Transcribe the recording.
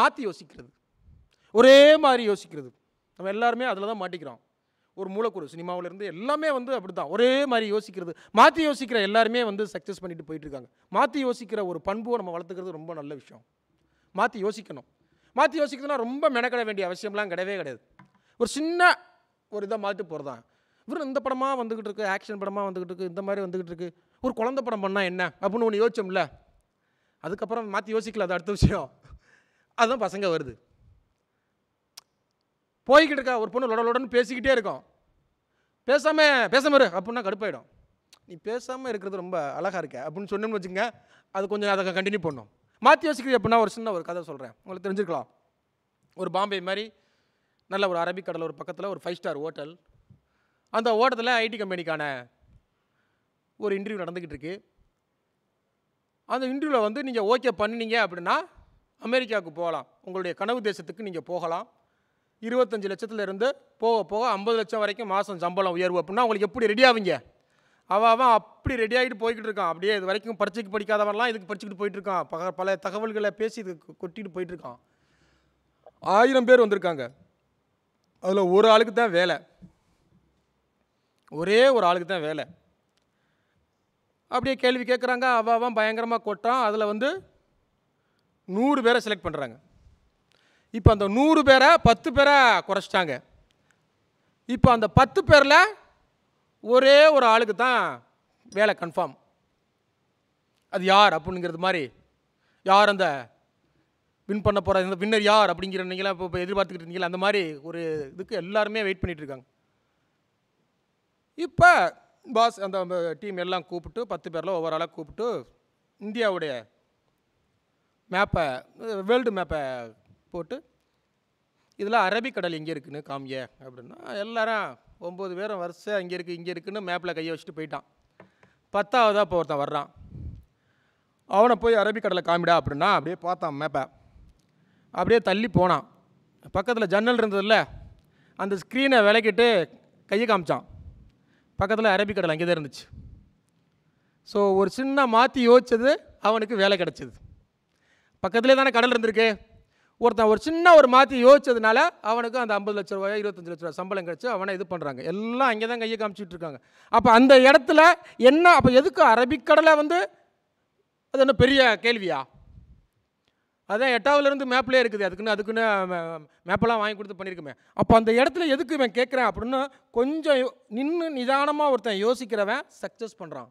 மாற்றி யோசிக்கிறது. ஒரே மாதிரி யோசிக்கிறது. நம்ம எல்லாருமே அதில் தான் மாட்டிக்கிறோம். ஒரு மூலக்கூறு சினிமாவிலேருந்து எல்லாமே வந்து அப்படி தான் ஒரே மாதிரி யோசிக்கிறது. மாற்றி யோசிக்கிற எல்லாருமே வந்து சக்ஸஸ் பண்ணிட்டு போயிட்டுருக்காங்க. மாற்றி யோசிக்கிற ஒரு பண்புவை நம்ம வளர்த்துக்கிறது ரொம்ப நல்ல விஷயம். மாற்றி யோசிக்கணும். மாற்றி யோசிக்கிறதுனா ரொம்ப மெனக்கட வேண்டிய அவசியம்லாம் கிடையவே கிடையாது. ஒரு சின்ன ஒரு இதை மாற்றி போகிறதா இவர் இந்த படமாக வந்துக்கிட்டு இருக்கு ஆக்ஷன் படமாக வந்துக்கிட்டு இருக்கு இந்த மாதிரி வந்துக்கிட்டு இருக்கு. ஒரு குழந்த படம் பண்ணால் என்ன? அப்படின்னு ஒன்று யோசிச்சோம்ல. அதுக்கப்புறம் மாற்றி யோசிக்கல அது அடுத்த விஷயம். அதுதான் பசங்க வருது. போய்கிட்டு இருக்கா ஒரு பொண்ணு லொடலொடன்னு பேசிக்கிட்டே இருக்கும். பேசாமல் பேசாமல் இரு அப்படின்னா கடுப்பாயிடும். நீ பேசாமல் இருக்கிறது ரொம்ப அழகாக இருக்க அப்படின்னு சொன்னோம்னு வச்சுங்க அது கொஞ்சம் அதை கண்டினியூ பண்ணும். மாற்றி யோசிக்கிறது அப்படின்னா ஒரு சின்ன ஒரு கதை சொல்கிறேன் உங்களுக்கு தெரிஞ்சுக்கலாம் ஒரு பாம்பே மாதிரி நல்ல ஒரு அரபிக்கடல் ஒரு பக்கத்தில் ஒரு ஃபைவ் ஸ்டார் ஹோட்டல் அந்த ஓட்டத்தில் ஐடி கம்பெனிக்கான ஒரு இன்டர்வியூ நடந்துக்கிட்டு இருக்கு. அந்த இன்டர்வியூவில் வந்து நீங்கள் ஓகே பண்ணினீங்க அப்படின்னா அமெரிக்காவுக்கு போகலாம். உங்களுடைய கனவு தேசத்துக்கு நீங்கள் போகலாம். இருபத்தஞ்சு லட்சத்தில் இருந்து போக போக ஐம்பது லட்சம் வரைக்கும் மாதம் சம்பளம் உயர்வு. அப்படின்னா உங்களுக்கு எப்படி ரெடி ஆவீங்க? அவன் அவன் அப்படி ரெடி ஆகிட்டு போய்கிட்டு இருக்கான். அப்படியே இது வரைக்கும் பரீட்சைக்கு படிக்காதவன்லாம் இதுக்கு படிச்சுக்கிட்டு போயிட்டு இருக்கான். பல தகவல்களை பேசி இது கொட்டிட்டு போயிட்டு இருக்கான். ஆயிரம் பேர் வந்திருக்காங்க. அதில் ஒரு ஆளுக்கு தான் வேலை. ஒரே ஒரு ஆளுக்கு தான் வேலை. அப்படியே கேள்வி கேட்குறாங்க அவன் அவன் பயங்கரமாக கொட்டான் அதில் வந்து நூறு பேரை செலக்ட் பண்ணுறாங்க இப்போ அந்த நூறு பேரை பத்து பேரை குறைச்சிட்டாங்க. இப்போ அந்த பத்து பேரில் ஒரே ஒரு ஆளுக்கு தான் வேலை கன்ஃபார்ம் அது யார் அப்படிங்கிறது மாதிரி. யார் அந்த வின் பண்ண போகிற இந்த வின்னர் யார் அப்படிங்கிற நீங்களாம் இப்போ எதிர்பார்த்துக்கிட்டு இருந்தீங்களா அந்த மாதிரி ஒரு இதுக்கு எல்லாருமே வெயிட் பண்ணிகிட்ருக்காங்க இருக்காங்க. இப்போ பாஸ் அந்த டீம் எல்லாம் கூப்பிட்டு பத்து பேரில் ஒவ்வொரு ஆளாக கூப்பிட்டு இந்தியாவுடைய மேப்பை வேர்ல்டு மேப்பை போட்டு இதில் அரபிக்கடல் எங்கே இருக்குன்னு காமிய அப்படின்னா எல்லாரும் ஒம்பது பேரும் வரிசை இங்கே இருக்குது இங்கே இருக்குன்னு மேப்பில் கையை வச்சுட்டு போயிட்டான். பத்தாவதாக இப்போ ஒருத்தன் வர்றான். அவனை போய் அரபிக்கடலை காமிடா அப்படின்னா அப்படியே பார்த்தான் மேப்பை. அப்படியே தள்ளி போனான். பக்கத்தில் ஜன்னல் இருந்ததுல்ல அந்த ஸ்க்ரீனை விளக்கிட்டு கையை காமிச்சான். பக்கத்தில் அரபிக்கடல் அங்கே தான் இருந்துச்சு. ஸோ ஒரு சின்ன மாற்றி யோசிச்சது அவனுக்கு வேலை கிடச்சிது. பக்கத்துலேயே தானே கடல் இருந்திருக்கு. ஒருத்தன் ஒரு சின்ன ஒரு மாற்றி யோசிச்சதுனால அவனுக்கு அந்த ஐம்பது லட்ச ரூபாயோ இருபத்தஞ்சு லட்ச ரூபாய் சம்பளம் கிடச்சி அவனை இது பண்ணுறாங்க எல்லாம் அங்கே தான் கையை காமிச்சிட்டு இருக்காங்க. அப்போ அந்த இடத்துல என்ன அப்போ எதுக்கு அரபிக்கடலை வந்து அது என்ன பெரிய கேள்வியா? அதான் எட்டாவதுலேருந்து மேப்லேயே இருக்குது. அதுக்குன்னு அதுக்குன்னு மேப்பெல்லாம் வாங்கி கொடுத்து பண்ணியிருக்குமே அப்போ அந்த இடத்துல எதுக்கு இவன் கேட்குறேன் அப்படின்னு கொஞ்சம் நின்று நிதானமாக ஒருத்தன் யோசிக்கிறவன் சக்ஸஸ் பண்ணுறான்